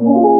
you.